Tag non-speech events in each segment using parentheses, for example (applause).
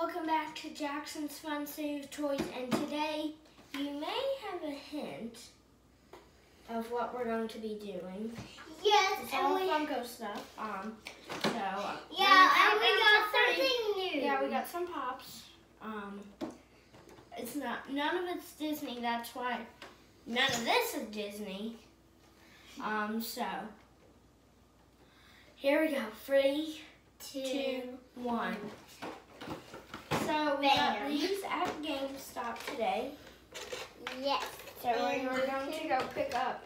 Welcome back to Jackson's Fun Save Toys, and today you may have a hint of what we're going to be doing. Yes, It's and all Funko stuff. Um, so uh, yeah, and we got something new. Yeah, we got some pops. Um, it's not none of it's Disney. That's why none of this is Disney. Um, so here we go. Three, two, one. So we got Bam. these at GameStop today. Yes. So we're going to go pick up.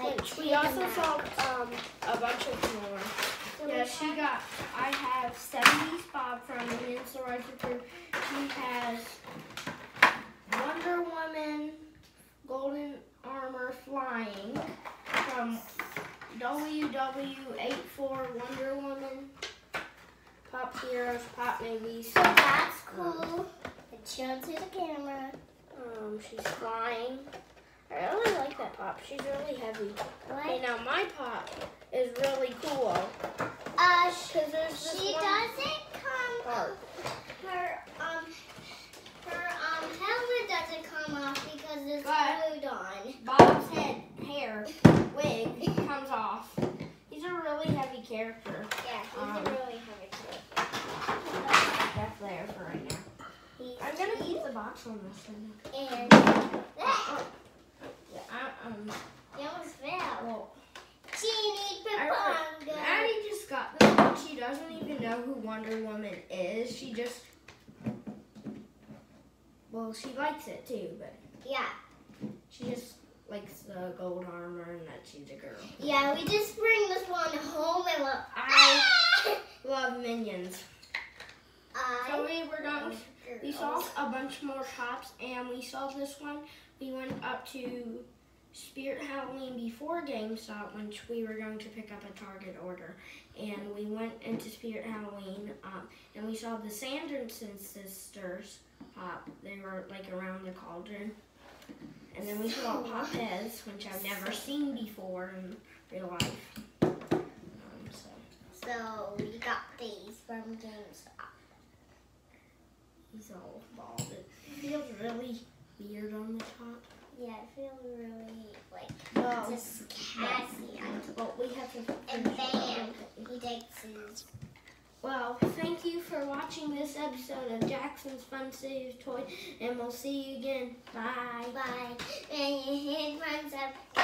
Which we also them saw um, a bunch of more. So Yeah, she got. I have 70s Bob from the Men's Riser Crew. She has Wonder Woman, Golden Armor Flying from WW84 Wonder Woman. Pop Heroes, Pop Movies. So that's cool. It shows to the camera. Um, she's flying. I really like that pop. She's really heavy. Okay, now my pop is really cool. Uh, Cause there's this she one doesn't come. part. Her um, her um helmet doesn't come off because it's But- glued on. Bob's head, hair, wig comes off. He's a really heavy character. Yeah, he's Um, a really heavy kid. That's there for right now. He's I'm gonna the on this. And that, Yeah, I, um, you almost fell. well, Genie. Maddie just got this one. She doesn't even know who Wonder Woman is. She just, well, she likes it too, but Yeah, she just likes the gold armor and that she's a girl. yeah. We just bring this one home and look. I (laughs) love Minions. I. So we were going We saw a bunch more pops, and we saw this one. We went up to Spirit Halloween before GameStop, which we were going to pick up a Target order. And we went into Spirit Halloween, um, and we saw the Sanderson sisters pop. They were like around the cauldron. And then we saw Pop Heads, which I've never seen before in real life. Um, so So we got these from GameStop. He's all bald. It feels really weird on the top. Yeah, it feels really like Well, just Cassian. Well, we have to. And bam, he takes his. Well, thank you for watching this episode of Jackson's Fun Save Toy, and we'll see you again. Bye. Bye. And your head runs up.